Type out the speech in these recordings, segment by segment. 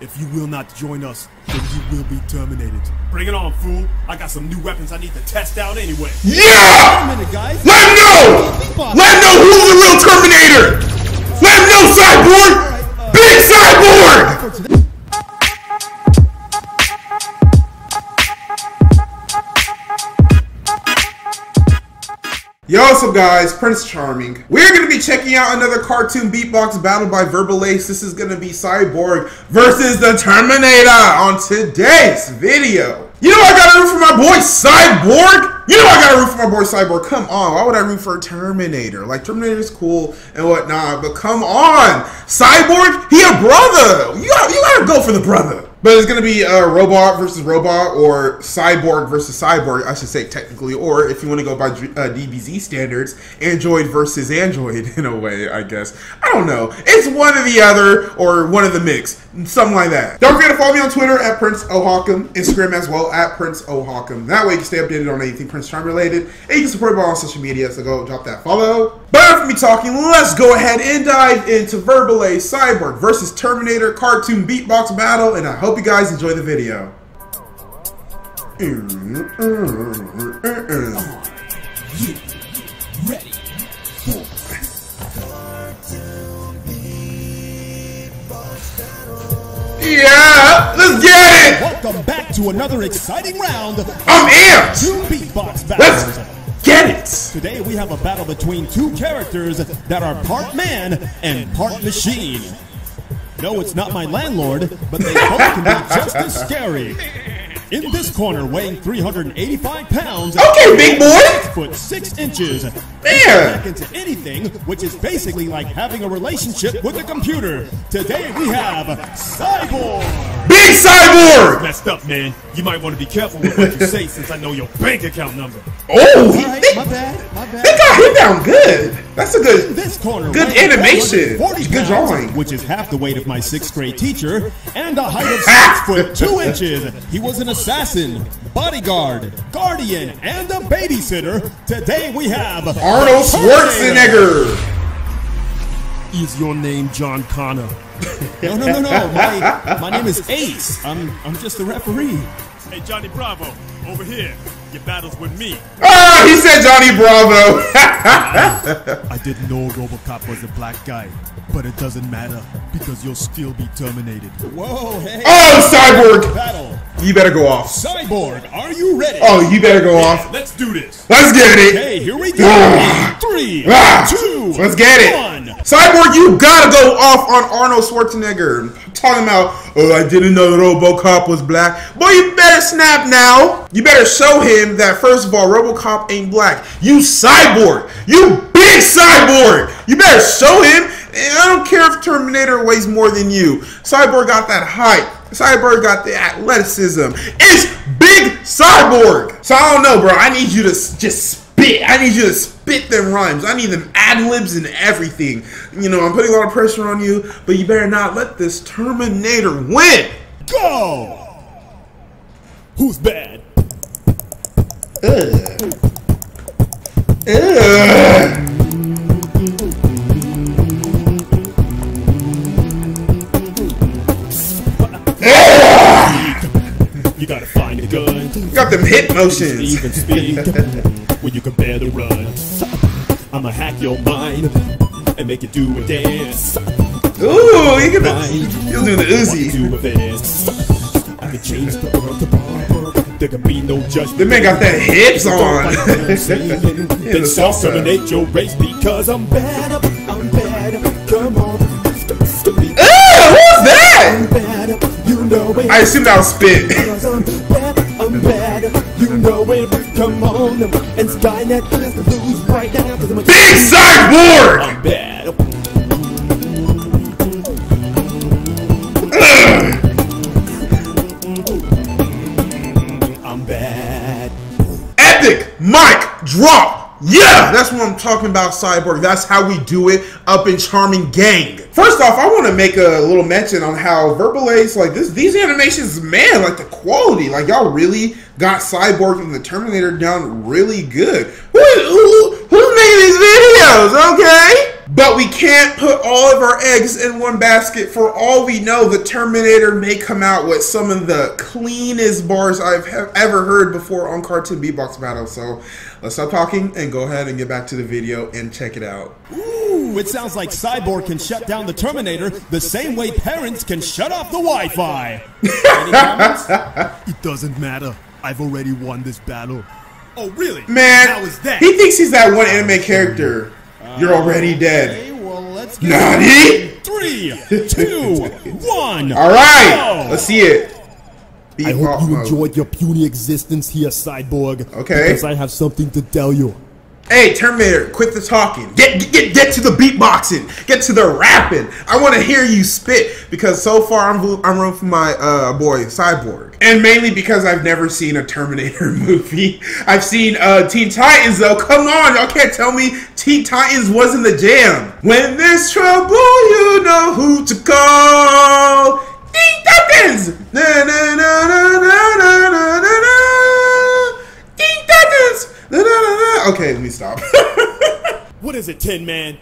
If you will not join us, then you will be terminated. Bring it on, fool. I got some new weapons I need to test out anyway. Yeah! minute, guys. Let him know! Let him know who's the real Terminator! Let him know, Cyborg! Big Cyborg! Yo, up guys? Prince Charming. We're gonna be checking out another cartoon beatbox battle by Verbalase. This is gonna be Cyborg versus the Terminator on today's video. You know I gotta root for my boy Cyborg? You know I gotta root for my boy Cyborg. Come on, why would I root for Terminator? Like Terminator is cool and whatnot, but come on, Cyborg, he a brother. You gotta, you gotta go for the brother. But it's gonna be uh, robot versus robot, or cyborg versus cyborg, I should say technically, or if you want to go by uh, DBZ standards, Android versus Android in a way, I guess. I don't know. It's one or the other, or one of the mix, something like that. Don't forget to follow me on Twitter at Prince Ohakam, Instagram as well at Prince Ohakam. That way you can stay updated on anything Prince Charm related, and you can support me on social media. So go drop that follow. But enough me talking. Let's go ahead and dive into Verbalase Cyborg versus Terminator cartoon beatbox battle, and I hope you guys enjoy the video. Ready. Yeah, let's get it! Welcome back to another exciting round of I'm amped! two beatbox battles. Let's get it! Today we have a battle between two characters that are part man and part machine. No, it's not my landlord, but they both can be just as scary. In this corner, weighing 385 pounds, Okay, big boy! six foot six inches, Man. back into anything, which is basically like having a relationship with a computer. Today we have Cyborg. Big Cyborg! Messed up, man. You might want to be careful with what you say since I know your bank account number. Oh, he, Alright, they, my bad, my bad. they got him down good. That's a good. This corner, Good weighing animation. Good pounds, drawing. which is half the weight of my sixth grade teacher, and a height of six foot two inches. He was an assassin, bodyguard, guardian, and a babysitter. Today we have Arnold Schwarzenegger. Is your name John Connor? No, no, no, no. My my name is Ace. I'm I'm just a referee. Hey, Johnny Bravo, over here. Your battle's with me. Ah, he said Johnny Bravo. I didn't know Robocop was a black guy, but it doesn't matter because you'll still be terminated. Whoa, hey. oh, Cyborg! Battle. You better go off. Cyborg, are you ready? Oh, you better go off. Let's do this. Let's get it. Okay, here we go. Ah. Three, Ah. two, Let's get it. one. Cyborg, you gotta go off on Arnold Schwarzenegger. Talking about, oh, I didn't know Robocop was black. Boy, you better snap now. You better show him that, first of all, Robocop ain't black. You cyborg. You big cyborg. You better show him. I don't care if Terminator weighs more than you. Cyborg got that height. Cyborg got the athleticism. It's big cyborg. So I don't know, bro. I need you to just spit. I need you to spit them rhymes. I need them ad libs and everything. You know, I'm putting a lot of pressure on you, but you better not let this Terminator win. Go. Who's bad? Ugh. You gotta find a gun. Got them hip motions. Even speak when you compare the run. I'ma hack your mind and make you do a dance. Ooh, you can You'll do the Uzi. Do events. I can change the world tomorrow. There can be no judgment. The man got that hips on. like what I'm saying. Then the self-terminate your race because I'm bad. I'm bad. Come on. Ew, who's that? Bad. You know it. I assume that was spit. Come on, and Skynet to lose right now. Cause I'm a Big cyborg. I'm bad. Talking about, Cyborg. That's how we do it up in Charming Gang. First off, I want to make a little mention on how Verbalase, like this, these animations, man, like the quality, like y'all really got Cyborg and the Terminator down really good. Who, who, who's making these videos? Okay, But we can't put all of our eggs in one basket. For all we know, the Terminator may come out with some of the cleanest bars I've ever heard before on Cartoon Beatbox Battle. So let's stop talking and go ahead and get back to the video and check it out. Ooh, it sounds like Cyborg can shut down the Terminator the same way parents can shut off the Wi-Fi. It doesn't matter. I've already won this battle. Oh, really? Man, How is that? he thinks he's that one anime character. You're already dead. Okay, well, let's get Nani? Three, two, one. All right, go. let's see it. I hope you mode. enjoyed your puny existence here, Cyborg. Okay. Because I have something to tell you. Hey, Terminator, quit the talking. Get, get, get, to the beatboxing. Get to the rapping. I want to hear you spit because so far I'm, I'm rooting for my uh, boy Cyborg. And mainly because I've never seen a Terminator movie. I've seen uh, Teen Titans though. Come on, y'all can't tell me Teen Titans wasn't the jam. When there's trouble, you know who to call. Teen Titans! Na, na, na, na, na, na, na, na. Teen Titans! Okay, let me stop. What is it, Tin Man?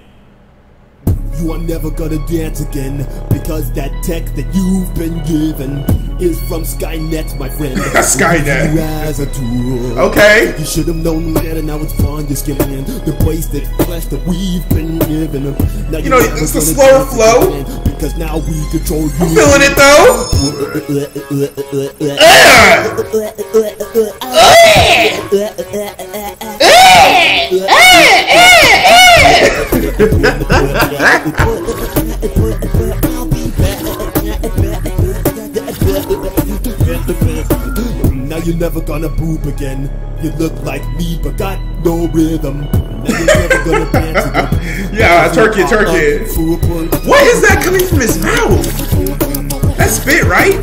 You are never gonna dance again because that tech that you've been given is from Skynet, my friend. Skynet. You as a tool. Okay. You should have known better. Now it's fun just giving in the wasted flesh that we've been given. Now You know, it's the gonna slower flow. Because now we control you. I'm Feeling it though. you're never gonna poop again. You look like me, but got no rhythm. Now you're never gonna dance again. Yeah, turkey, turkey. What is that coming from his mouth? That's spit, right?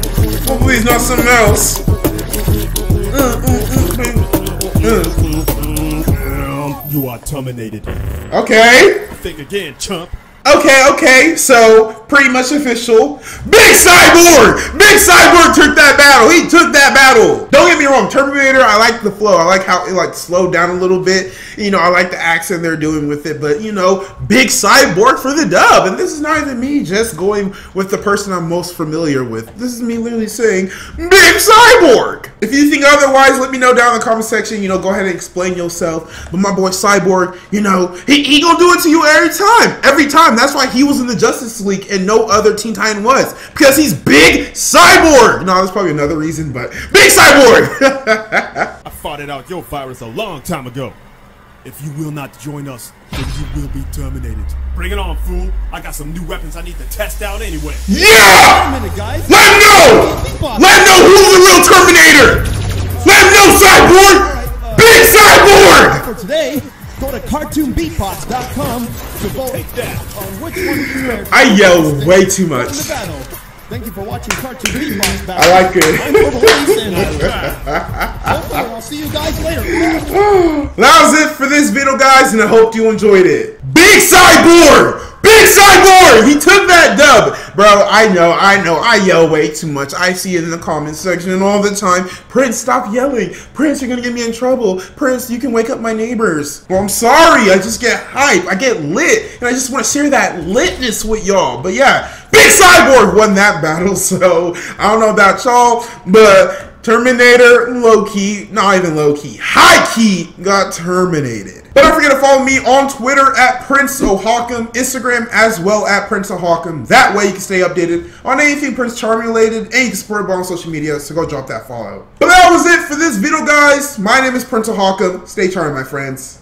Hopefully it's not something else. You are terminated. Okay. Think again, chump. Okay, okay, so pretty much official. Big Cyborg! Big Cyborg took that battle. He took that battle. Don't get me wrong, Terminator, I like the flow. I like how it like slowed down a little bit. You know, I like the accent they're doing with it, but you know, Big Cyborg for the dub. And this is not even me just going with the person I'm most familiar with. This is me literally saying, Big Cyborg! If you think otherwise, let me know down in the comment section. You know, go ahead and explain yourself. But my boy Cyborg, you know, he, he gonna do it to you every time. Every time. That's why he was in the Justice League and no other Teen Titan was. Because he's Big Cyborg! No, that's probably another reason, but Big Cyborg! I fought it out your virus a long time ago. If you will not join us, then you will be terminated. Bring it on, fool. I got some new weapons I need to test out anyway. yeah! minute, guys. Let him know! Let him know who's the real Terminator! Let him know, Cyborg! Uh, Big Cyborg! For today, go to cartoonbeatbox.com to vote on which one of you characters I yell way too much. Thank you for watching Cartoon Beatbox Battle. I like it. I'm Purple Ace, hopefully I'll see you guys later. That was it for this video, guys, and I hope you enjoyed it. Big Cyborg! Cyborg! He took that dub! Bro, I know, I know, I yell way too much. I see it in the comment section all the time. Prince, stop yelling. Prince, you're gonna get me in trouble. Prince, you can wake up my neighbors. Well, I'm sorry, I just get hype. I get lit, and I just want to share that litness with y'all. But yeah, Big Cyborg won that battle, so I don't know about y'all, but Terminator, low key, not even low key, high key, got terminated. But don't forget to follow me on Twitter at Prince Ohakam, Instagram as well at Prince Ohakam. That way you can stay updated on anything Prince Charming related and you can support it on social media, so go drop that follow. But that was it for this video, guys. My name is Prince Ohakam. Stay charming, my friends.